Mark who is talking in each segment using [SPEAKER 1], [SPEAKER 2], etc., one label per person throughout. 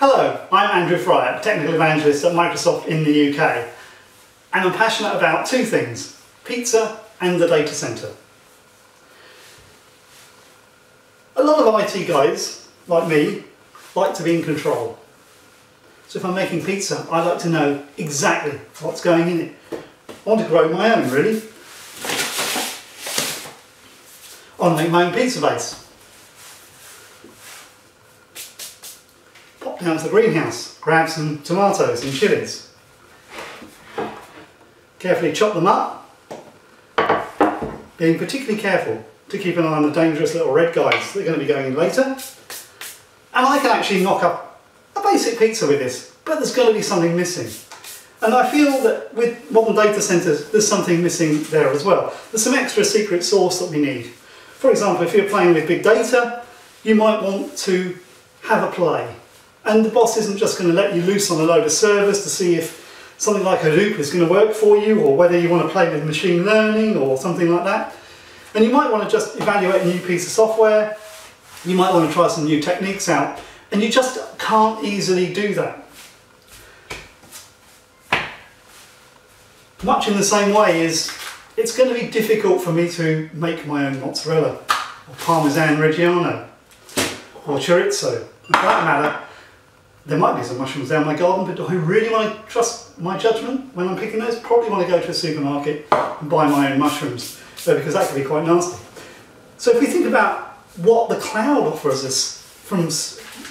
[SPEAKER 1] Hello, I'm Andrew Fryer, Technical Evangelist at Microsoft in the UK, and I'm passionate about two things, pizza and the data centre. A lot of IT guys, like me, like to be in control. So if I'm making pizza, I like to know exactly what's going in it. I want to grow my own, really. I want to make my own pizza base. Pop down to the greenhouse, grab some tomatoes and chilies. Carefully chop them up, being particularly careful to keep an eye on the dangerous little red guys that are going to be going in later. And I can actually knock up a basic pizza with this, but there's going to be something missing. And I feel that with modern data centres, there's something missing there as well. There's some extra secret sauce that we need. For example, if you're playing with big data, you might want to have a play. And the boss isn't just going to let you loose on a load of servers to see if something like Hadoop is going to work for you or whether you want to play with machine learning or something like that. And you might want to just evaluate a new piece of software, you might want to try some new techniques out, and you just can't easily do that. Much in the same way is, it's going to be difficult for me to make my own mozzarella, or Parmesan Reggiano, or chorizo. For that matter, there might be some mushrooms down my garden, but do I really want to trust my judgment when I'm picking those? Probably want to go to a supermarket and buy my own mushrooms because that could be quite nasty. So if we think about what the cloud offers us from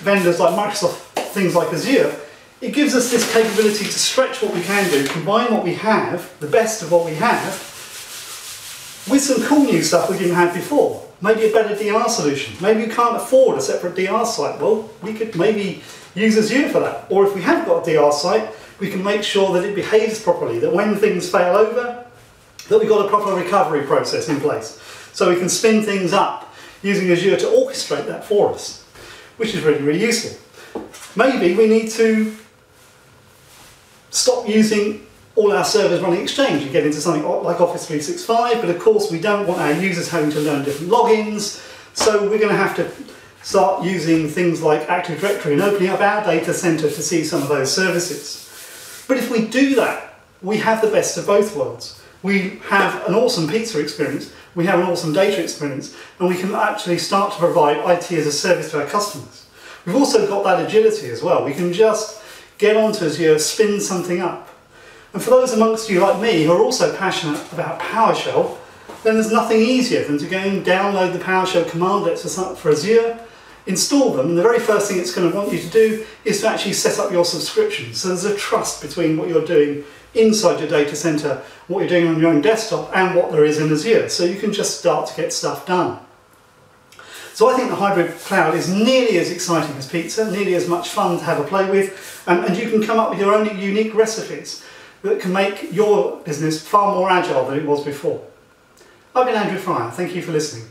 [SPEAKER 1] vendors like Microsoft, things like Azure, it gives us this capability to stretch what we can do, combine what we have, the best of what we have, with some cool new stuff we didn't have before. Maybe a better DR solution. Maybe you can't afford a separate DR site. Well, we could maybe use Azure for that. Or if we have got a DR site, we can make sure that it behaves properly, that when things fail over, that we've got a proper recovery process in place. So we can spin things up using Azure to orchestrate that for us, which is really, really useful. Maybe we need to stop using all our servers running Exchange and get into something like Office 365, but of course we don't want our users having to learn different logins, so we're going to have to start using things like Active Directory and opening up our data center to see some of those services. But if we do that, we have the best of both worlds we have an awesome pizza experience, we have an awesome data experience, and we can actually start to provide IT as a service to our customers. We've also got that agility as well. We can just get onto Azure, spin something up. And for those amongst you like me who are also passionate about PowerShell, then there's nothing easier than to go and download the PowerShell commandlets for Azure, install them, and the very first thing it's going to want you to do is to actually set up your subscription. So there's a trust between what you're doing inside your data center, what you're doing on your own desktop, and what there is in Azure. So you can just start to get stuff done. So I think the hybrid cloud is nearly as exciting as pizza, nearly as much fun to have a play with, and, and you can come up with your own unique recipes that can make your business far more agile than it was before. I've been Andrew Fryer, thank you for listening.